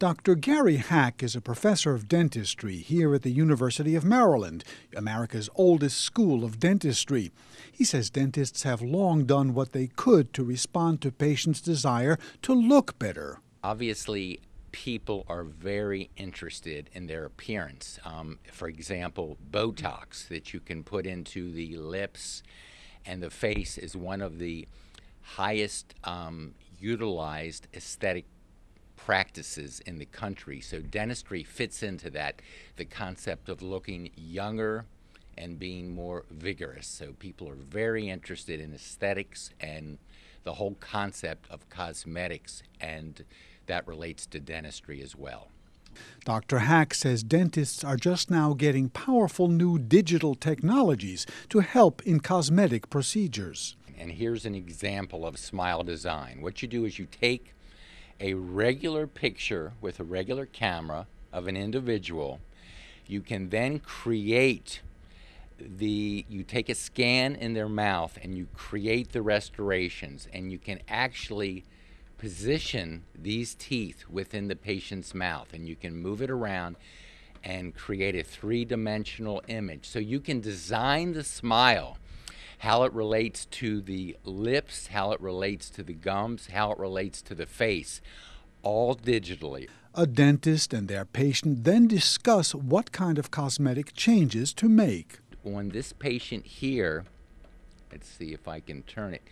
Dr. Gary Hack is a professor of dentistry here at the University of Maryland, America's oldest school of dentistry. He says dentists have long done what they could to respond to patients' desire to look better. Obviously, people are very interested in their appearance. Um, for example, Botox that you can put into the lips and the face is one of the highest um, utilized aesthetic practices in the country. So dentistry fits into that, the concept of looking younger and being more vigorous. So people are very interested in aesthetics and the whole concept of cosmetics, and that relates to dentistry as well. Dr. Hack says dentists are just now getting powerful new digital technologies to help in cosmetic procedures. And here's an example of smile design. What you do is you take a regular picture with a regular camera of an individual. You can then create the you take a scan in their mouth and you create the restorations and you can actually position these teeth within the patient's mouth and you can move it around and create a three-dimensional image so you can design the smile how it relates to the lips, how it relates to the gums, how it relates to the face, all digitally. A dentist and their patient then discuss what kind of cosmetic changes to make. On this patient here, let's see if I can turn it,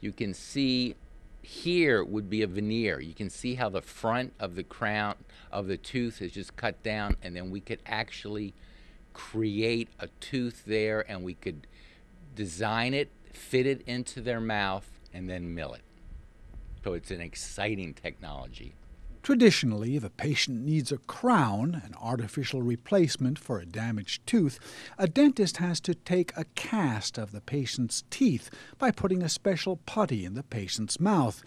you can see here would be a veneer. You can see how the front of the crown of the tooth is just cut down, and then we could actually create a tooth there and we could design it, fit it into their mouth, and then mill it. So it's an exciting technology. Traditionally, if a patient needs a crown, an artificial replacement for a damaged tooth, a dentist has to take a cast of the patient's teeth by putting a special putty in the patient's mouth.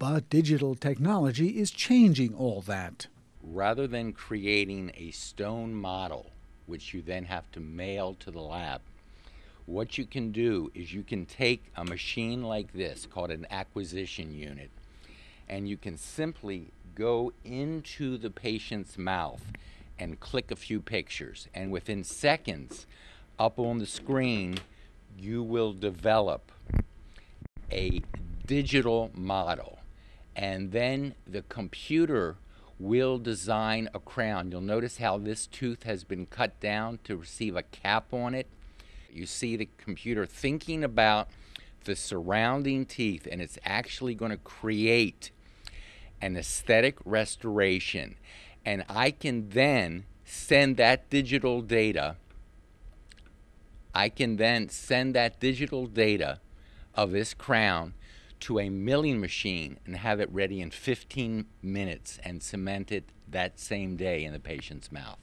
But digital technology is changing all that. Rather than creating a stone model, which you then have to mail to the lab, what you can do is you can take a machine like this called an acquisition unit and you can simply go into the patient's mouth and click a few pictures. And within seconds up on the screen you will develop a digital model. And then the computer will design a crown. You'll notice how this tooth has been cut down to receive a cap on it you see the computer thinking about the surrounding teeth, and it's actually going to create an aesthetic restoration. And I can then send that digital data. I can then send that digital data of this crown to a milling machine and have it ready in 15 minutes and cement it that same day in the patient's mouth.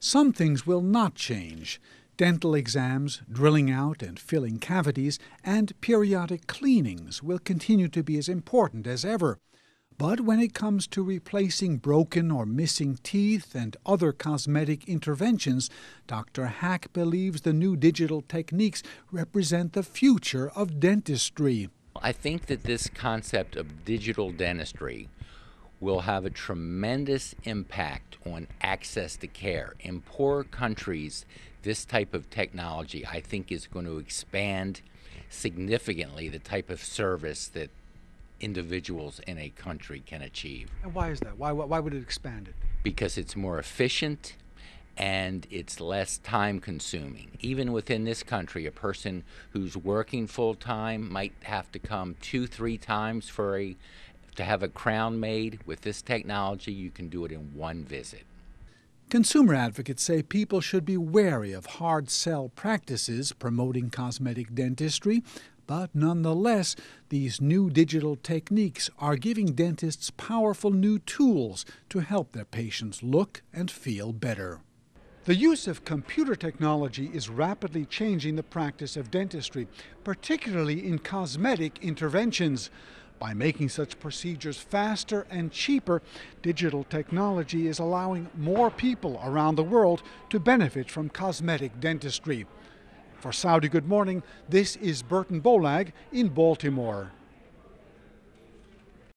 Some things will not change Dental exams, drilling out and filling cavities, and periodic cleanings will continue to be as important as ever. But when it comes to replacing broken or missing teeth and other cosmetic interventions, Dr. Hack believes the new digital techniques represent the future of dentistry. I think that this concept of digital dentistry will have a tremendous impact on access to care. In poor countries, this type of technology, I think, is going to expand significantly the type of service that individuals in a country can achieve. And why is that? Why, why would it expand it? Because it's more efficient and it's less time consuming. Even within this country, a person who's working full time might have to come two, three times for a to have a crown made. With this technology, you can do it in one visit. Consumer advocates say people should be wary of hard sell practices promoting cosmetic dentistry, but nonetheless, these new digital techniques are giving dentists powerful new tools to help their patients look and feel better. The use of computer technology is rapidly changing the practice of dentistry, particularly in cosmetic interventions. By making such procedures faster and cheaper, digital technology is allowing more people around the world to benefit from cosmetic dentistry. For Saudi Good Morning, this is Burton Bollag in Baltimore.